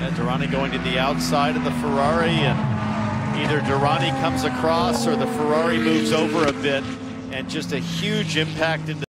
Yeah, Derani going to the outside of the Ferrari, and either Derani comes across or the Ferrari moves over a bit, and just a huge impact in the.